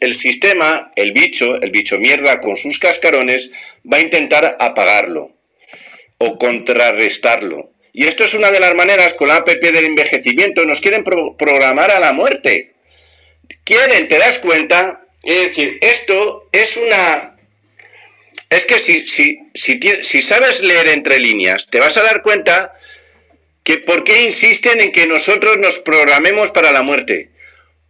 el sistema, el bicho, el bicho mierda con sus cascarones, va a intentar apagarlo o contrarrestarlo. Y esto es una de las maneras con la APP del envejecimiento, nos quieren programar a la muerte. Quieren, ¿te das cuenta? Es decir, esto es una... Es que si, si, si, si sabes leer entre líneas, te vas a dar cuenta que por qué insisten en que nosotros nos programemos para la muerte.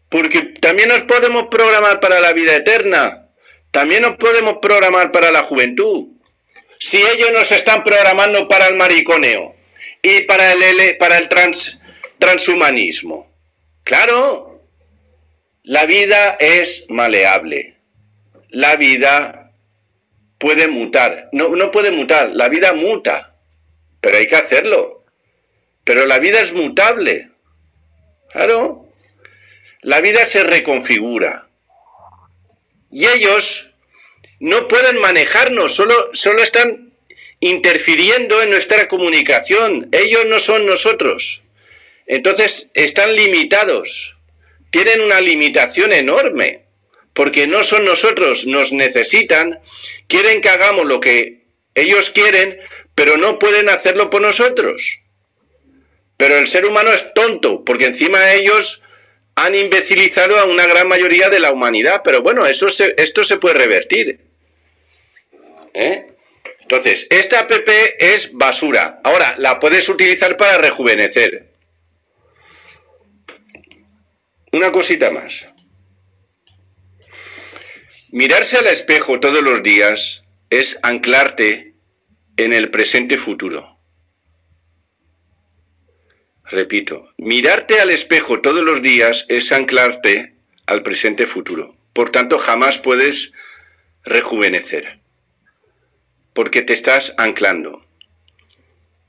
Porque también nos podemos programar para la vida eterna. También nos podemos programar para la juventud. Si ellos nos están programando para el mariconeo y para el, para el trans, transhumanismo. Claro, la vida es maleable. La vida puede mutar. No, no puede mutar, la vida muta. Pero hay que hacerlo. Pero la vida es mutable. Claro. La vida se reconfigura. Y ellos no pueden manejarnos, solo, solo están interfiriendo en nuestra comunicación. Ellos no son nosotros. Entonces están limitados. Tienen una limitación enorme. Porque no son nosotros, nos necesitan, quieren que hagamos lo que ellos quieren, pero no pueden hacerlo por nosotros. Pero el ser humano es tonto, porque encima ellos han imbecilizado a una gran mayoría de la humanidad. Pero bueno, eso esto se puede revertir. ¿Eh? Entonces, esta app es basura. Ahora, la puedes utilizar para rejuvenecer. Una cosita más. Mirarse al espejo todos los días es anclarte en el presente futuro. Repito, mirarte al espejo todos los días es anclarte al presente futuro. Por tanto, jamás puedes rejuvenecer, porque te estás anclando.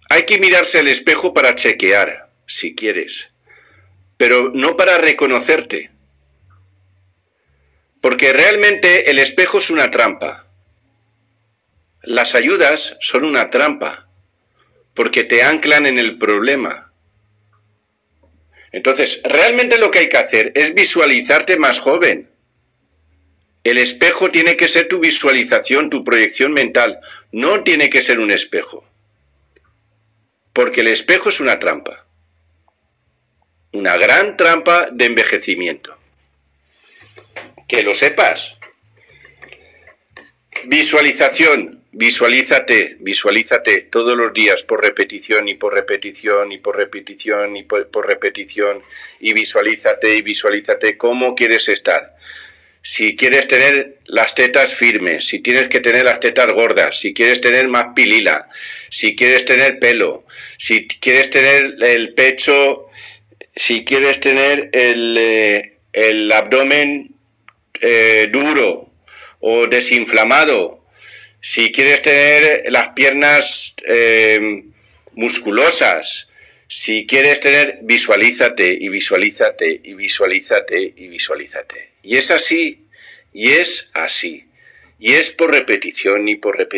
Hay que mirarse al espejo para chequear, si quieres, pero no para reconocerte, porque realmente el espejo es una trampa. Las ayudas son una trampa, porque te anclan en el problema entonces, realmente lo que hay que hacer es visualizarte más joven. El espejo tiene que ser tu visualización, tu proyección mental, no tiene que ser un espejo. Porque el espejo es una trampa. Una gran trampa de envejecimiento. Que lo sepas. Visualización. Visualízate, visualízate todos los días por repetición y por repetición y por repetición y por, repetición y visualízate y visualízate cómo quieres estar. Si quieres tener las tetas firmes, si tienes que tener las tetas gordas, si quieres tener más pilila, si quieres tener pelo, si quieres tener el pecho, si quieres tener el, eh, el abdomen eh, duro o desinflamado, si quieres tener las piernas eh, musculosas, si quieres tener, visualízate y visualízate y visualízate y visualízate. Y es así, y es así. Y es por repetición y por repetición.